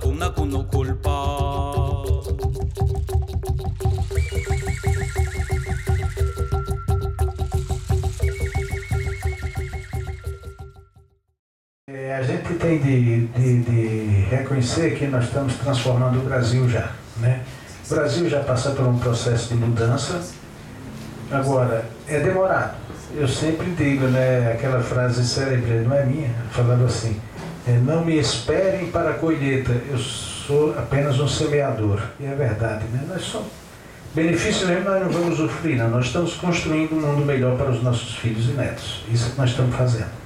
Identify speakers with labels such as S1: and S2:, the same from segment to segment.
S1: kumna kuno culpa
S2: É, a gente tem de, de, de reconhecer que nós estamos transformando o Brasil já. Né? O Brasil já passa por um processo de mudança. Agora, é demorado. Eu sempre digo, né, aquela frase célebre, não é minha, falando assim, é, não me esperem para a colheita, eu sou apenas um semeador. E é verdade, né? Nós somos benefícios nós não vamos usufruir, não. nós estamos construindo um mundo melhor para os nossos filhos e netos. Isso é que nós estamos fazendo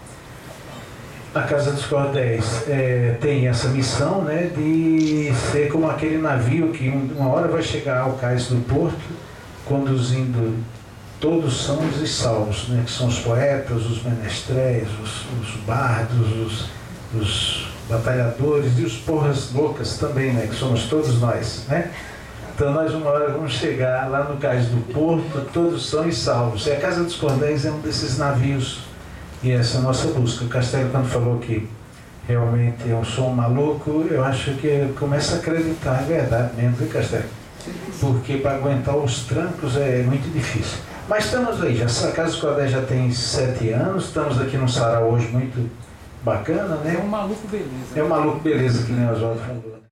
S2: a Casa dos Cordéis é, tem essa missão né, de ser como aquele navio que uma hora vai chegar ao cais do porto, conduzindo todos sãos e salvos, né, que são os poetas, os menestréis, os, os bardos, os, os, batalhadores e os porras loucas também, né, que somos todos nós. Né? Então nós uma hora vamos chegar lá no cais do porto, todos são e salvos. E a Casa dos Cordéis é um desses navios e essa é a nossa busca. O Castelo, quando falou que realmente eu sou um maluco, eu acho que começa a acreditar, é verdade mesmo, viu, Castelo? Porque para aguentar os trancos é muito difícil. Mas estamos aí, já, a Casa Escodé já tem sete anos, estamos aqui no Sarau hoje muito bacana, né?
S3: É um maluco beleza.
S2: É um maluco beleza, que nem o Oswaldo falou.